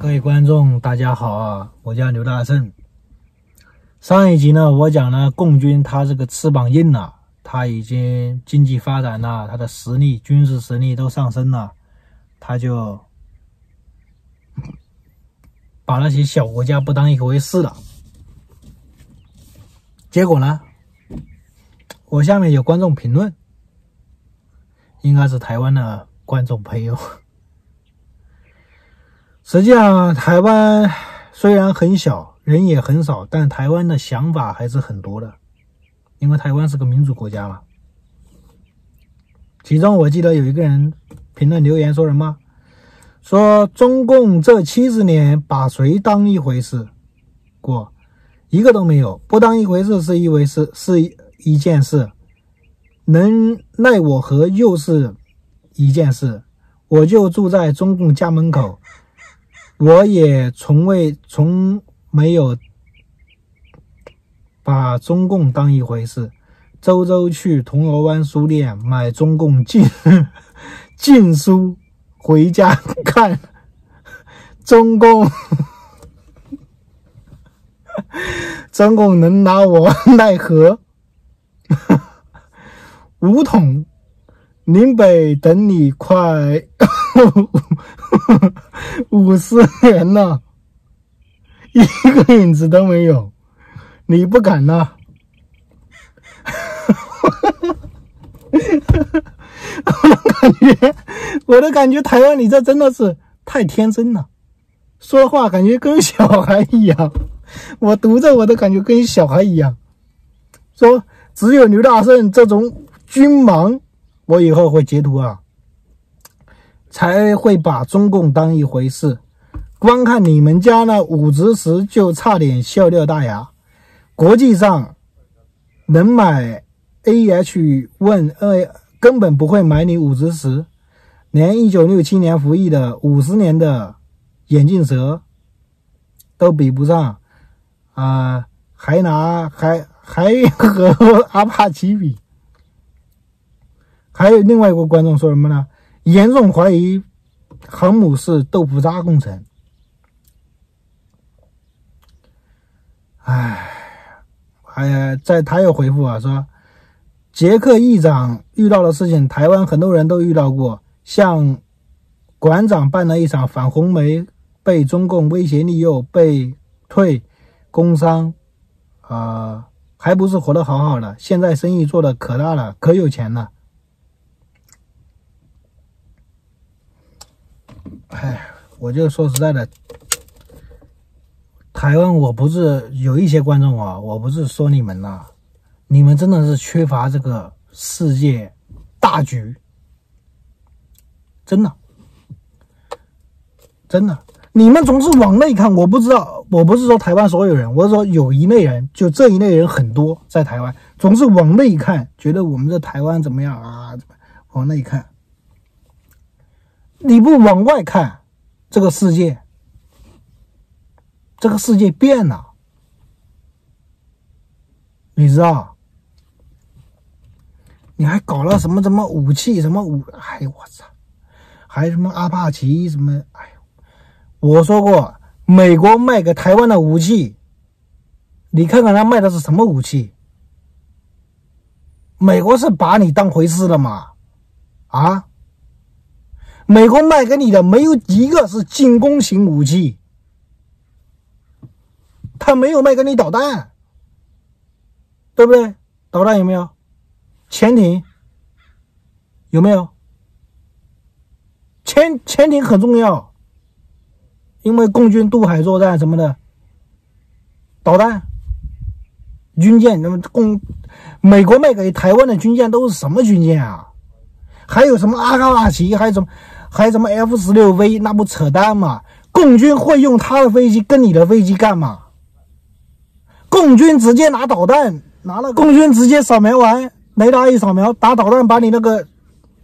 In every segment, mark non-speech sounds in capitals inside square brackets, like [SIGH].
各位观众，大家好啊！我叫刘大胜。上一集呢，我讲了共军他这个翅膀硬了，他已经经济发展了，他的实力、军事实力都上升了，他就把那些小国家不当一回事了。结果呢，我下面有观众评论，应该是台湾的观众朋友。实际上，台湾虽然很小，人也很少，但台湾的想法还是很多的，因为台湾是个民主国家嘛。其中我记得有一个人评论留言说什么，说中共这七十年把谁当一回事过？一个都没有，不当一回事是一回事，是一件事，能奈我何又是一件事。我就住在中共家门口。我也从未从没有把中共当一回事，周周去铜锣湾书店买中共禁禁书回家看，中共中共能拿我 [LAUGHS] 奈何？五桶。林北等你快五十年了，[LAUGHS] 一个影子都没有，你不敢呐？[LAUGHS] 我都感觉，我都感觉台湾，你这真的是太天真了，说话感觉跟小孩一样。我读着我都感觉跟小孩一样，说只有刘大圣这种军盲。我以后会截图啊，才会把中共当一回事。光看你们家那五直十就差点笑掉大牙。国际上能买 A H 问呃根本不会买你五直十，连一九六七年服役的五十年的眼镜蛇都比不上啊，还拿还还和阿帕奇比。还有另外一个观众说什么呢？严重怀疑航母是豆腐渣工程。哎，还在他又回复啊，说捷克议长遇到的事情，台湾很多人都遇到过，像馆长办了一场反红梅，被中共威胁利诱，被退工伤，啊，还不是活得好好的，现在生意做的可大了，可有钱了。哎，我就说实在的，台湾我不是有一些观众啊，我不是说你们呐，你们真的是缺乏这个世界大局，真的，真的，你们总是往内看。我不知道，我不是说台湾所有人，我是说有一类人，就这一类人很多，在台湾总是往内看，觉得我们这台湾怎么样啊？往内看。你不往外看，这个世界，这个世界变了，你知道？你还搞了什么什么武器，什么武？哎呦我操！还什么阿帕奇什么？哎呦！我说过，美国卖给台湾的武器，你看看他卖的是什么武器？美国是把你当回事了吗？啊？美国卖给你的没有一个是进攻型武器，他没有卖给你导弹，对不对？导弹有没有？潜艇有没有？潜潜艇很重要，因为共军渡海作战什么的，导弹、军舰，那么共美国卖给台湾的军舰都是什么军舰啊？还有什么阿卡瓦奇？还有什么？还有什么 F 十六 V？那不扯淡吗？共军会用他的飞机跟你的飞机干嘛？共军直接拿导弹，拿了共军直接扫描完，雷达一扫描，打导弹把你那个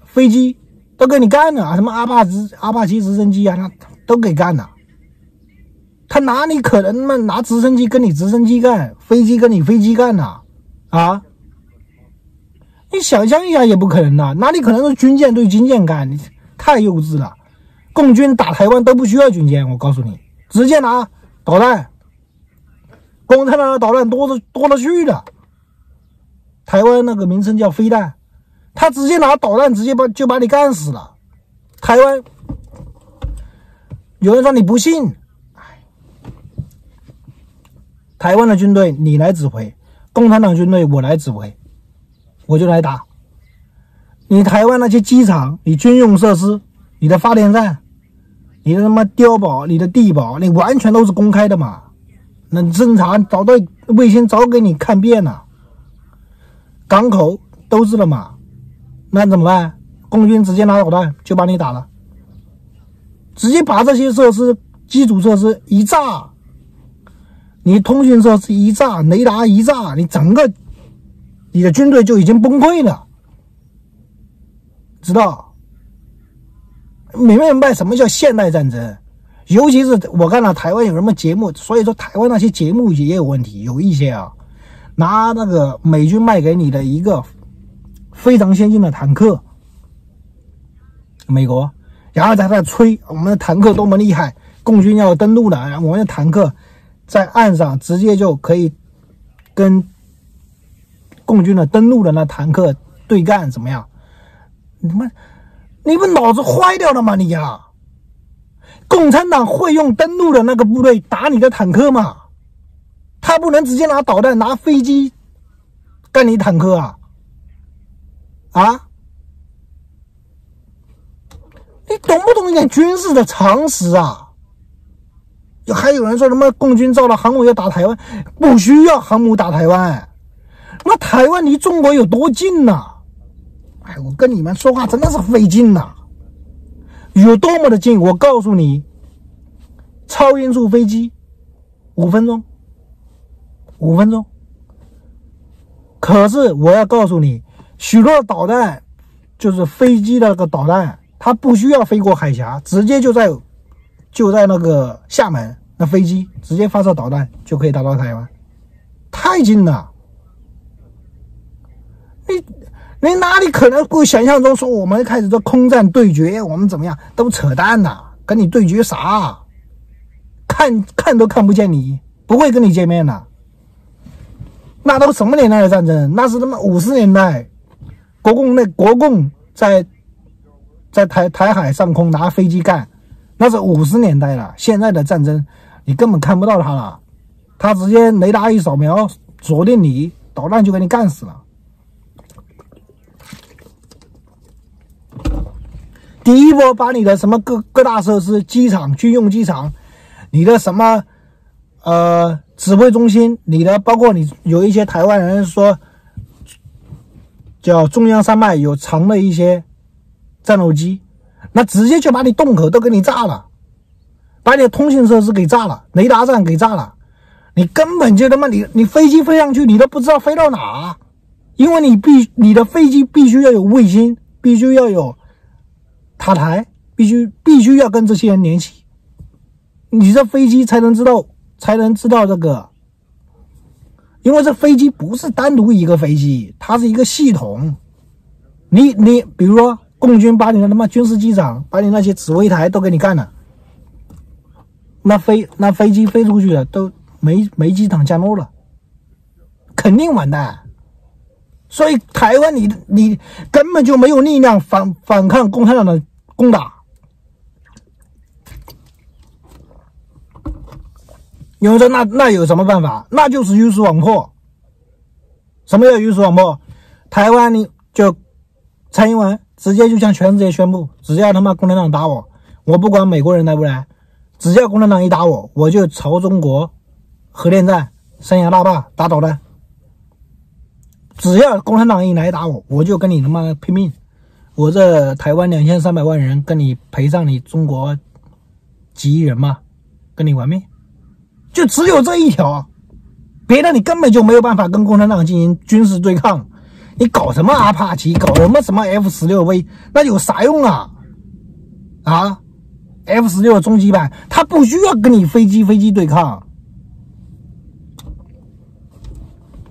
飞机都给你干了。什么阿帕直、阿帕奇直升机啊，他都给干了。他哪里可能嘛？拿直升机跟你直升机干，飞机跟你飞机干呢？啊？你想象一下也不可能的，哪里可能是军舰对军舰干？你太幼稚了，共军打台湾都不需要军舰，我告诉你。直接拿导弹，共产党的导弹多的多了去了。台湾那个名称叫飞弹，他直接拿导弹直接把就把你干死了。台湾有人说你不信，台湾的军队你来指挥，共产党军队我来指挥，我就来打。你台湾那些机场、你军用设施、你的发电站、你的什么碉堡、你的地堡，你完全都是公开的嘛？那侦察早都卫星早给你看遍了。港口都是了嘛？那怎么办？共军直接拿导弹就把你打了，直接把这些设施、基础设施一炸，你通讯设施一炸，雷达一炸，你整个你的军队就已经崩溃了。知道？明不明白什么叫现代战争？尤其是我看了台湾有什么节目，所以说台湾那些节目也有问题，有一些啊。拿那个美军卖给你的一个非常先进的坦克，美国，然后在那吹我们的坦克多么厉害，共军要登陆了，我们的坦克在岸上直接就可以跟共军的登陆的那坦克对干，怎么样？你们，你们脑子坏掉了吗？你呀，共产党会用登陆的那个部队打你的坦克吗？他不能直接拿导弹、拿飞机干你坦克啊！啊！你懂不懂一点军事的常识啊？还有人说什么共军造了航母要打台湾，不需要航母打台湾。那台湾离中国有多近呢？哎，我跟你们说话真的是费劲呐！有多么的近？我告诉你，超音速飞机五分钟。五分钟，可是我要告诉你，许多导弹就是飞机那个导弹，它不需要飞过海峡，直接就在就在那个厦门，那飞机直接发射导弹就可以打到台湾，太近了。你你哪里可能会想象中说我们开始做空战对决，我们怎么样都扯淡呐？跟你对决啥？看看都看不见你，不会跟你见面的。那都什么年代的战争？那是他妈五十年代，国共那国共在在台台海上空拿飞机干，那是五十年代了。现在的战争，你根本看不到他了，他直接雷达一扫描锁定你，导弹就给你干死了。第一波把你的什么各各大设施、机场、军用机场，你的什么呃。指挥中心，你的包括你有一些台湾人说，叫中央山脉有藏的一些战斗机，那直接就把你洞口都给你炸了，把你的通信设施给炸了，雷达站给炸了，你根本就他妈你你飞机飞上去，你都不知道飞到哪，因为你必你的飞机必须要有卫星，必须要有塔台，必须必须要跟这些人联系，你这飞机才能知道。才能知道这个，因为这飞机不是单独一个飞机，它是一个系统。你你比如说，共军把你的他妈军事机长，把你那些指挥台都给你干了，那飞那飞机飞出去了，都没没机场降落了，肯定完蛋。所以台湾你你根本就没有力量反反抗共产党的攻打。有人说：“那那有什么办法？那就是鱼死网破。什么叫鱼死网破？台湾你就蔡英文直接就向全世界宣布：只要他妈共产党打我，我不管美国人来不来，只要共产党一打我，我就朝中国核电站、三峡大坝打导弹。只要共产党一来打我，我就跟你他妈拼命。我这台湾两千三百万人跟你赔上你中国几亿人嘛，跟你玩命。”就只有这一条，别的你根本就没有办法跟共产党进行军事对抗。你搞什么阿帕奇，搞什么什么 F 十六 V，那有啥用啊？啊，F 十六终极版，它不需要跟你飞机飞机对抗。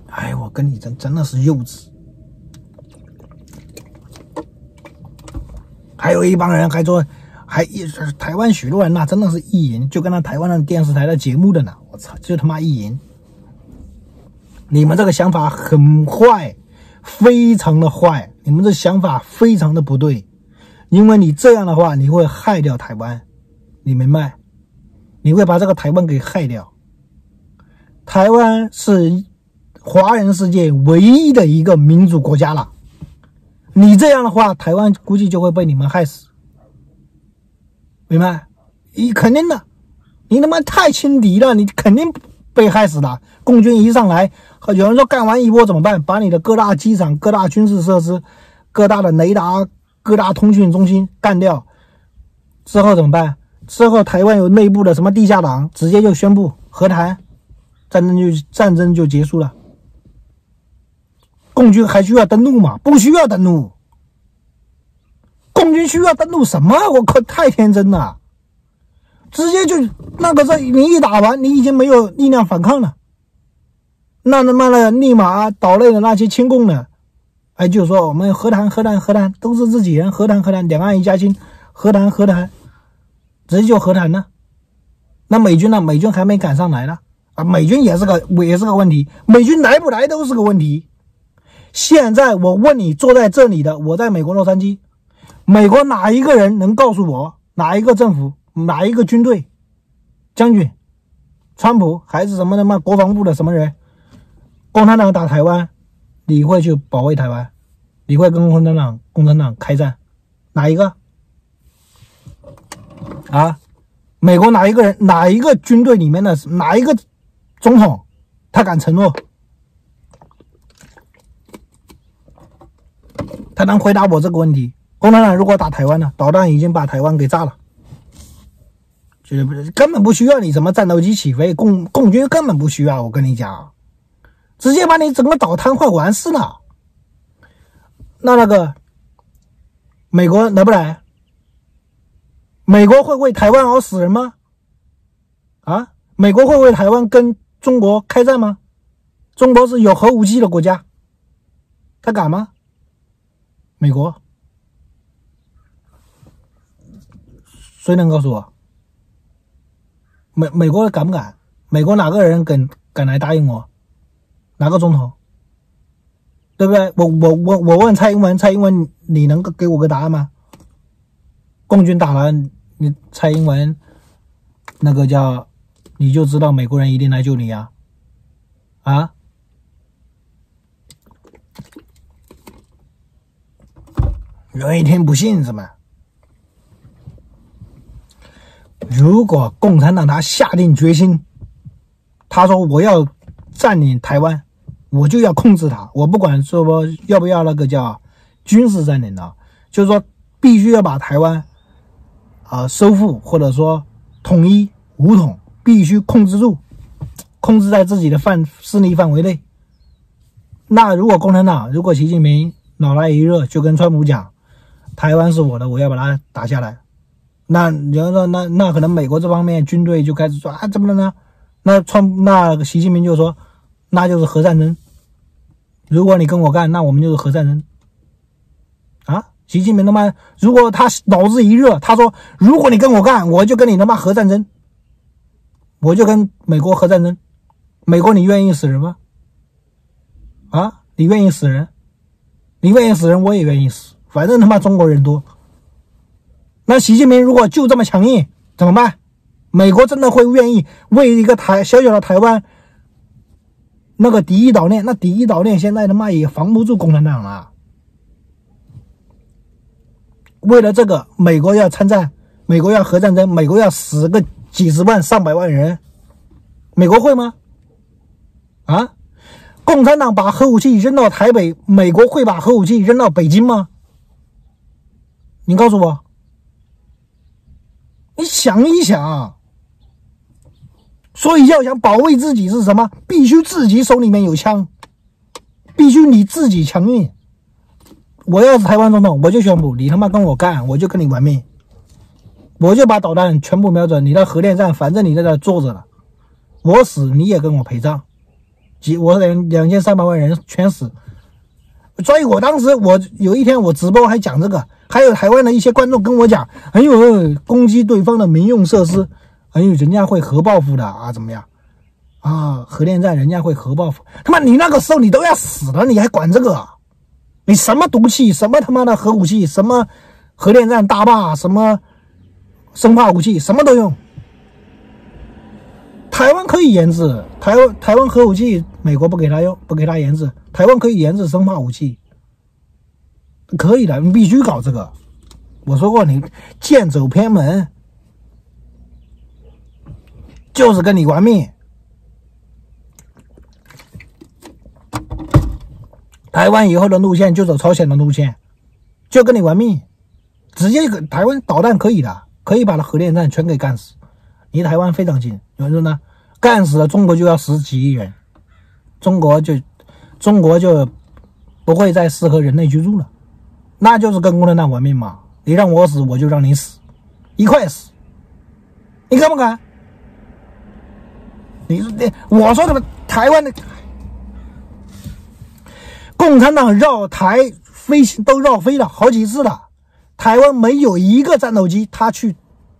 哎，我跟你真真的是幼稚。还有一帮人还说还一台湾许多人那真的是意淫，就跟那台湾的电视台的节目的呢，我操，就他妈意淫。你们这个想法很坏，非常的坏，你们这想法非常的不对，因为你这样的话，你会害掉台湾，你明白？你会把这个台湾给害掉。台湾是华人世界唯一的一个民主国家了，你这样的话，台湾估计就会被你们害死。明白？你肯定的，你他妈太轻敌了，你肯定被害死的。共军一上来，有人说干完一波怎么办？把你的各大机场、各大军事设施、各大的雷达、各大通讯中心干掉之后怎么办？之后台湾有内部的什么地下党，直接就宣布和谈，战争就战争就结束了。共军还需要登陆吗？不需要登陆。共军需要登陆什么？我靠，太天真了！直接就那个这你一打完，你已经没有力量反抗了。那他妈的，立马岛内的那些亲共的，哎，就是说我们和谈和谈和谈，都是自己人，和谈和谈，两岸一家亲，和谈和谈，直接就和谈了。那美军呢？美军还没赶上来呢。啊，美军也是个也是个问题，美军来不来都是个问题。现在我问你，坐在这里的，我在美国洛杉矶。美国哪一个人能告诉我哪一个政府哪一个军队将军，川普还是什么他妈国防部的什么人？共产党打台湾，你会去保卫台湾？你会跟共产党共产党开战？哪一个？啊？美国哪一个人哪一个军队里面的哪一个总统，他敢承诺？他能回答我这个问题？共产党如果打台湾呢？导弹已经把台湾给炸了，绝对不是根本不需要你什么战斗机起飞，共共军根本不需要。我跟你讲，直接把你整个岛瘫痪完事了。那那个美国来不来？美国会为台湾而死人吗？啊？美国会为台湾跟中国开战吗？中国是有核武器的国家，他敢吗？美国？谁能告诉我？美美国敢不敢？美国哪个人敢敢来答应我？哪个总统？对不对？我我我我问蔡英文，蔡英文你能够给我个答案吗？共军打了，你蔡英文那个叫你就知道美国人一定来救你呀？啊？愿意听不信是吗？如果共产党他下定决心，他说我要占领台湾，我就要控制它，我不管说要不要那个叫军事占领的，就是说必须要把台湾啊收复或者说统一武统，必须控制住，控制在自己的范势力范围内。那如果共产党，如果习近平脑袋一热，就跟川普讲，台湾是我的，我要把它打下来。那你要说那那可能美国这方面军队就开始说啊怎么了呢？那川那习近平就说那就是核战争。如果你跟我干，那我们就是核战争。啊，习近平他妈如果他脑子一热，他说如果你跟我干，我就跟你他妈核战争，我就跟美国核战争。美国你愿意死人吗？啊，你愿意死人？你愿意死人，我也愿意死，反正他妈中国人多。那习近平如果就这么强硬怎么办？美国真的会愿意为一个台小小的台湾那个敌意岛链？那敌意岛链现在他妈也防不住共产党了。为了这个，美国要参战，美国要核战争，美国要死个几十万、上百万人，美国会吗？啊？共产党把核武器扔到台北，美国会把核武器扔到北京吗？你告诉我。你想一想，所以要想保卫自己是什么？必须自己手里面有枪，必须你自己强硬。我要是台湾总统，我就宣布你他妈跟我干，我就跟你玩命，我就把导弹全部瞄准你的核电站，反正你在这坐着了，我死你也跟我陪葬，几我两两千三百万人全死，所以我当时我有一天我直播还讲这个，还有台湾的一些观众跟我讲，哎呦，攻击对方的民用设施，哎呦，人家会核报复的啊，怎么样？啊，核电站人家会核报复，他妈你那个时候你都要死了，你还管这个？你什么毒气，什么他妈的核武器，什么核电站大坝，什么生化武器，什么都用。台湾可以研制台湾台湾核武器，美国不给他用，不给他研制。台湾可以研制生化武器，可以的，你必须搞这个。我说过，你剑走偏门，就是跟你玩命。台湾以后的路线就走朝鲜的路线，就跟你玩命，直接台湾导弹可以的，可以把它核电站全给干死，离台湾非常近。有人说呢，干死了中国就要十几亿人，中国就中国就不会再适合人类居住了，那就是跟共产党玩命嘛。你让我死，我就让你死，一块死，你敢不敢？你说这，我说的台湾的。共产党绕台飞行都绕飞了好几次了，台湾没有一个战斗机，他去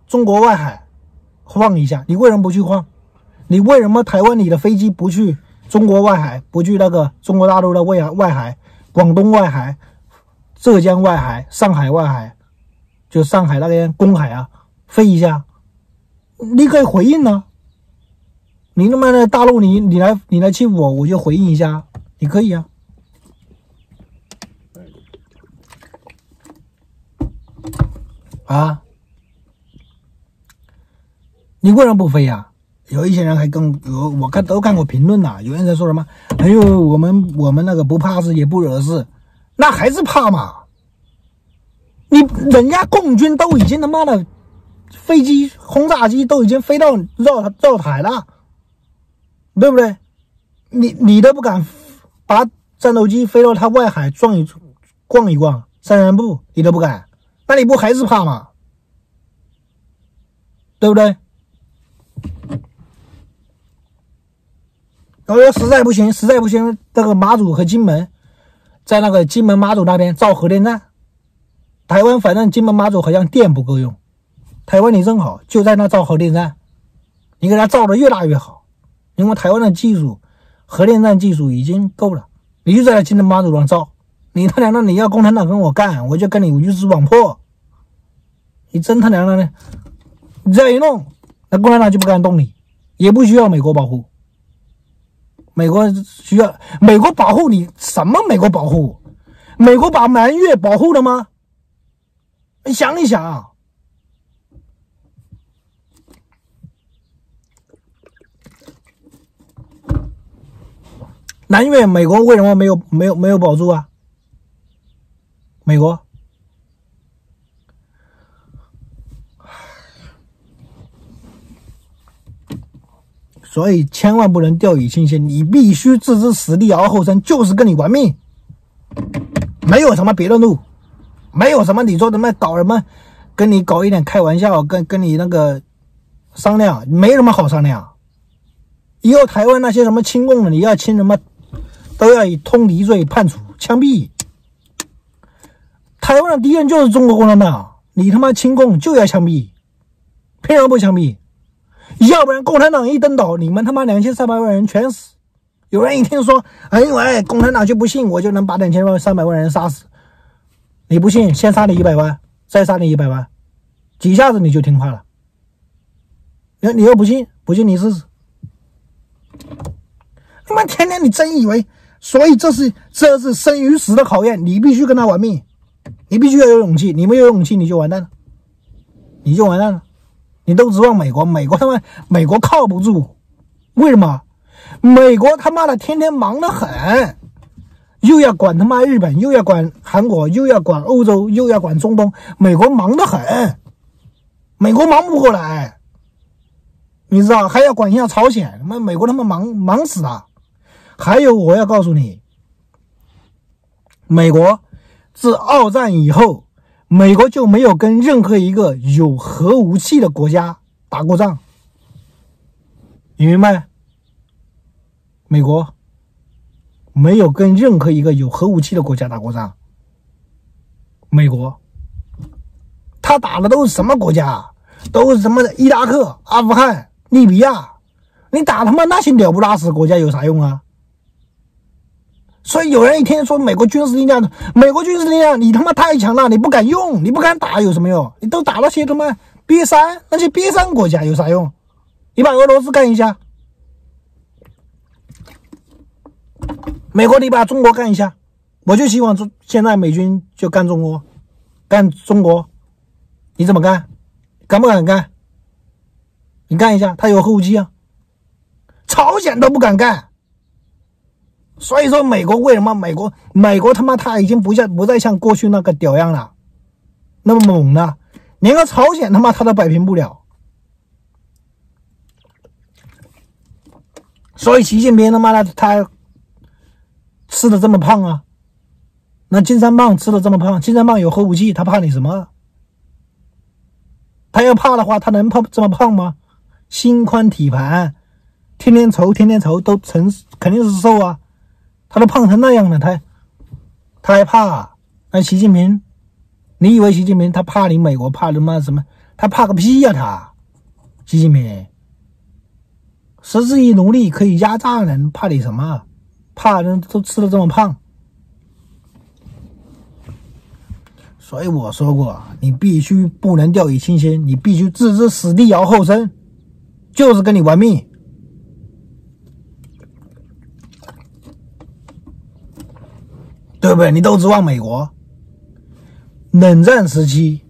中国外海晃一下，你为什么不去晃？你为什么台湾你的飞机不去中国外海，不去那个中国大陆的外外海、广东外海、浙江外海、上海外海，就上海那边公海啊，飞一下，你可以回应呢。你他妈的大陆，你你来你来欺负我，我就回应一下，你可以啊。啊！你为什么不飞呀？有一些人还跟我我看都看过评论呐，有人在说什么？哎呦，我们我们那个不怕事也不惹事，那还是怕嘛？你人家共军都已经他妈的飞机轰炸机都已经飞到绕绕台了，对不对？你你都不敢把战斗机飞到他外海转一逛一逛散散步，你都不敢。那你不还是怕吗？对不对？我说实在不行，实在不行，这个马祖和金门，在那个金门马祖那边造核电站。台湾反正金门马祖好像电不够用，台湾你正好就在那造核电站，你给它造的越大越好，因为台湾的技术，核电站技术已经够了，你就在金门马祖上造。你他娘的，你要共产党跟我干，我就跟你鱼死网破。你真他娘的呢！你这样一弄，那共产党就不敢动你，也不需要美国保护。美国需要美国保护你什么？美国保护？美国把南越保护了吗？你想一想，南越美国为什么没有没有没有保住啊？美国，所以千万不能掉以轻心，你必须置之死地而后生，就是跟你玩命，没有什么别的路，没有什么你说什么搞什么，跟你搞一点开玩笑，跟跟你那个商量，没什么好商量。以后台湾那些什么亲共的，你要亲什么，都要以通敌罪判处枪毙。台湾的敌人就是中国共产党，你他妈亲共就要枪毙，凭什么不枪毙？要不然共产党一登岛，你们他妈两千三百万人全死。有人一听说，哎呦喂，共产党就不信我就能把两千万三百万人杀死。你不信，先杀你一百万，再杀你一百万，几下子你就听话了。你你又不信，不信你试试。他妈天天你真以为，所以这是这是生与死的考验，你必须跟他玩命。你必须要有勇气，你没有勇气你就完蛋了，你就完蛋了。你都指望美国，美国他妈美国靠不住，为什么？美国他妈的天天忙得很，又要管他妈日本，又要管韩国，又要管欧洲，又要管中东，美国忙得很，美国忙不过来，你知道？还要管一下朝鲜，他妈美国他妈忙忙死了。还有我要告诉你，美国。自二战以后，美国就没有跟任何一个有核武器的国家打过仗，你明白？美国没有跟任何一个有核武器的国家打过仗。美国，他打的都是什么国家？都是什么伊拉克、阿富汗、利比亚？你打他妈那些鸟不拉屎国家有啥用啊？所以有人一天说美国军事力量，美国军事力量你他妈太强了，你不敢用，你不敢打有什么用？你都打那些他妈瘪三那些瘪三国家有啥用？你把俄罗斯干一下，美国你把中国干一下，我就希望中现在美军就干中国，干中国，你怎么干？敢不敢干？你干一下，他有核武器啊，朝鲜都不敢干。所以说，美国为什么？美国，美国他妈他已经不像不再像过去那个屌样了，那么猛了，连个朝鲜他妈他都摆平不了。所以习近平他妈的他吃的这么胖啊？那金三胖吃的这么胖，金三胖有核武器，他怕你什么？他要怕的话，他能胖这么胖吗？心宽体盘，天天愁，天天愁，都成肯定是瘦啊。他都胖成那样了，他他还怕？那习近平，你以为习近平他怕你美国怕他妈什么？他怕个屁呀！他习近平，十四亿奴隶可以压榨人，怕你什么？怕人都吃的这么胖？所以我说过，你必须不能掉以轻心，你必须置之死地而后生，就是跟你玩命。对不对？你都指望美国？冷战时期，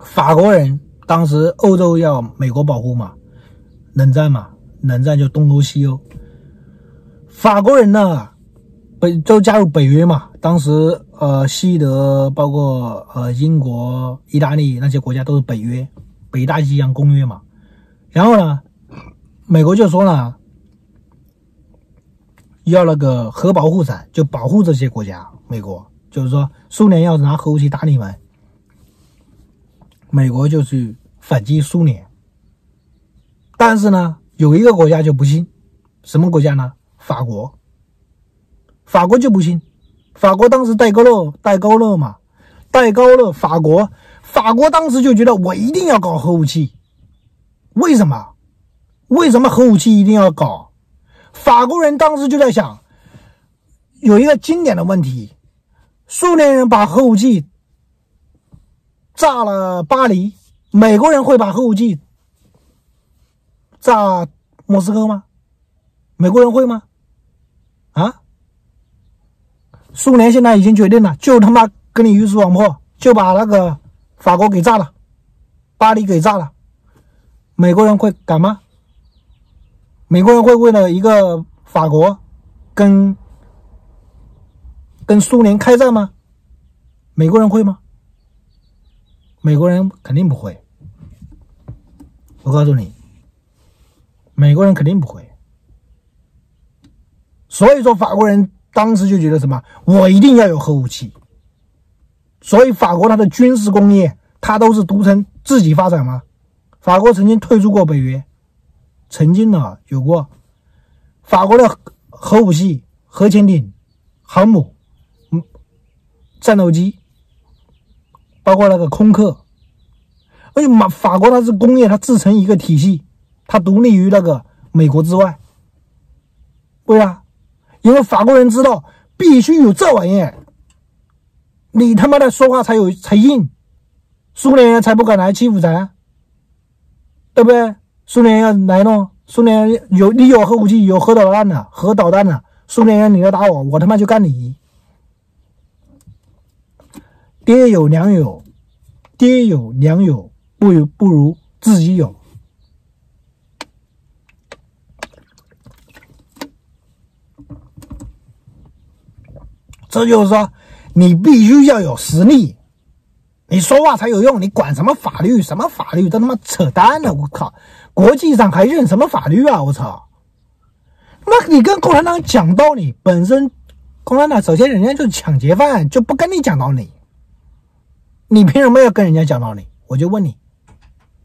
法国人当时欧洲要美国保护嘛？冷战嘛？冷战就东欧西欧。法国人呢，北都加入北约嘛？当时呃，西德包括呃英国、意大利那些国家都是北约，北大西洋公约嘛。然后呢，美国就说了。要那个核保护伞，就保护这些国家。美国就是说，苏联要是拿核武器打你们，美国就去反击苏联。但是呢，有一个国家就不信，什么国家呢？法国。法国就不信，法国当时戴高乐，戴高乐嘛，戴高乐。法国，法国当时就觉得我一定要搞核武器。为什么？为什么核武器一定要搞？法国人当时就在想，有一个经典的问题：苏联人把核武器炸了巴黎，美国人会把核武器炸莫斯科吗？美国人会吗？啊？苏联现在已经决定了，就他妈跟你鱼死网破，就把那个法国给炸了，巴黎给炸了，美国人会敢吗？美国人会为了一个法国跟跟苏联开战吗？美国人会吗？美国人肯定不会。我告诉你，美国人肯定不会。所以说，法国人当时就觉得什么？我一定要有核武器。所以，法国它的军事工业，它都是独成自己发展吗？法国曾经退出过北约。曾经呢，有过法国的核武器、核潜艇、航母、嗯，战斗机，包括那个空客。而且马法国它是工业，它自成一个体系，它独立于那个美国之外。对啊，因为法国人知道必须有这玩意儿，你他妈的说话才有才硬，苏联人才不敢来欺负咱，对不对？苏联要来弄，苏联有你有核武器，有核导弹的，核导弹的，苏联人你要打我，我他妈就干你！爹有娘有，爹有娘有，不如不如自己有。这就是说，你必须要有实力。你说话才有用，你管什么法律？什么法律都他妈扯淡了！我靠，国际上还认什么法律啊？我操！那你跟共产党讲道理，本身共产党首先人家就是抢劫犯，就不跟你讲道理。你凭什么要跟人家讲道理？我就问你，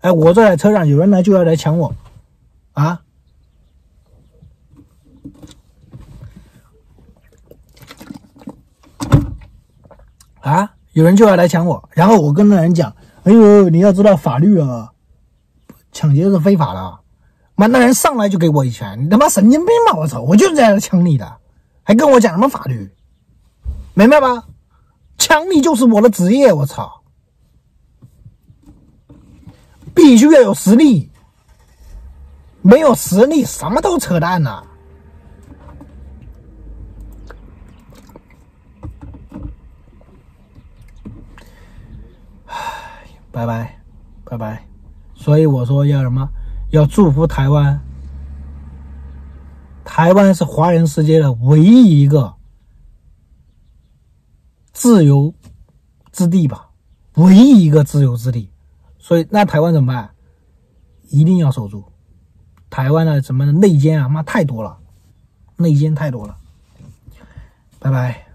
哎，我坐在车上，有人来就要来抢我，啊？啊？有人就要来抢我，然后我跟那人讲，哎呦，你要知道法律啊，抢劫是非法的。妈，那人上来就给我一拳，你他妈神经病吧！我操，我就是在这抢你的，还跟我讲什么法律？明白吧？抢你就是我的职业，我操！必须要有实力，没有实力什么都扯淡呐！拜拜，拜拜。所以我说要什么？要祝福台湾。台湾是华人世界的唯一一个自由之地吧，唯一一个自由之地。所以，那台湾怎么办？一定要守住。台湾的什么内奸啊，妈太多了，内奸太多了。拜拜。